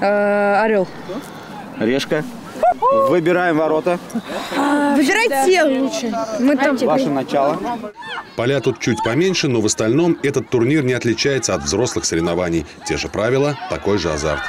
Орел. Решка. Выбираем ворота. Выбирай те лучше. Мы там Ваше начало. Поля тут чуть поменьше, но в остальном этот турнир не отличается от взрослых соревнований. Те же правила, такой же азарт.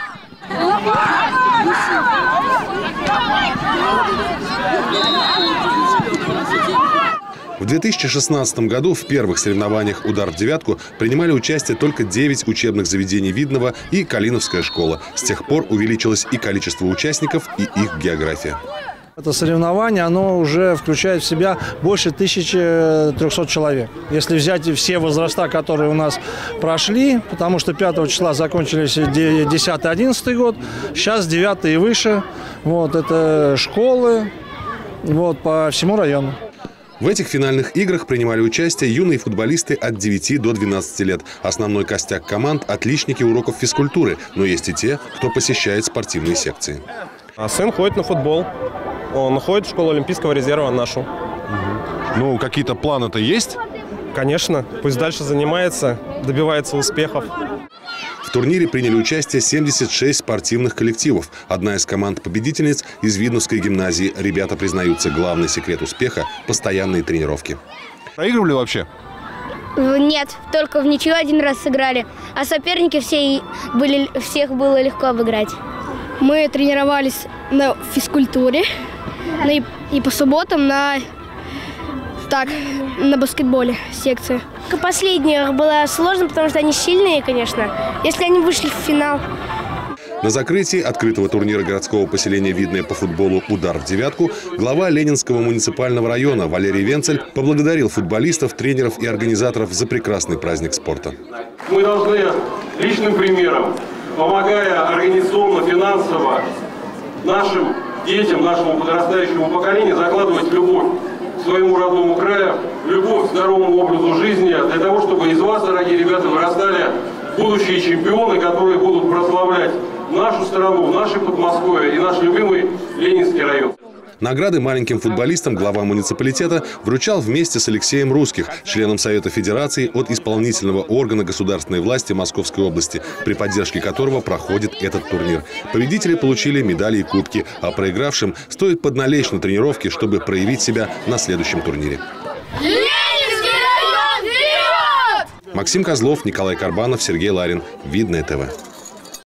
В 2016 году в первых соревнованиях «Удар в девятку» принимали участие только 9 учебных заведений Видного и Калиновская школа. С тех пор увеличилось и количество участников, и их география. Это соревнование, оно уже включает в себя больше 1300 человек. Если взять все возраста, которые у нас прошли, потому что 5 числа закончились 10-11 год, сейчас 9 и выше. Вот, это школы вот, по всему району. В этих финальных играх принимали участие юные футболисты от 9 до 12 лет. Основной костяк команд – отличники уроков физкультуры, но есть и те, кто посещает спортивные секции. А сын ходит на футбол. Он ходит в школу Олимпийского резерва нашу. Ну, какие-то планы-то есть? Конечно, пусть дальше занимается, добивается успехов. В турнире приняли участие 76 спортивных коллективов. Одна из команд-победительниц из Видновской гимназии. Ребята признаются, главный секрет успеха – постоянные тренировки. Проигрывали вообще? Нет, только в ничью один раз сыграли. А соперники все были, всех было легко обыграть. Мы тренировались на физкультуре на- и, и по субботам на так, на баскетболе секции. Последних было сложно, потому что они сильные, конечно. Если они вышли в финал. На закрытии открытого турнира городского поселения «Видное» по футболу «Удар в девятку» глава Ленинского муниципального района Валерий Венцель поблагодарил футболистов, тренеров и организаторов за прекрасный праздник спорта. Мы должны личным примером, помогая организационно, финансово нашим детям, нашему подрастающему поколению, закладывать любовь своему родному краю, любовь к здоровому образу жизни, для того, чтобы из вас, дорогие ребята, вырастали будущие чемпионы, которые будут прославлять нашу страну, наше Подмосковье и наш любимый Ленинский. Награды маленьким футболистам глава муниципалитета вручал вместе с Алексеем Русских, членом Совета Федерации от исполнительного органа государственной власти Московской области, при поддержке которого проходит этот турнир. Победители получили медали и кубки, а проигравшим стоит подналечь на тренировке, чтобы проявить себя на следующем турнире. Максим Козлов, Николай Карбанов, Сергей Ларин. Видное ТВ.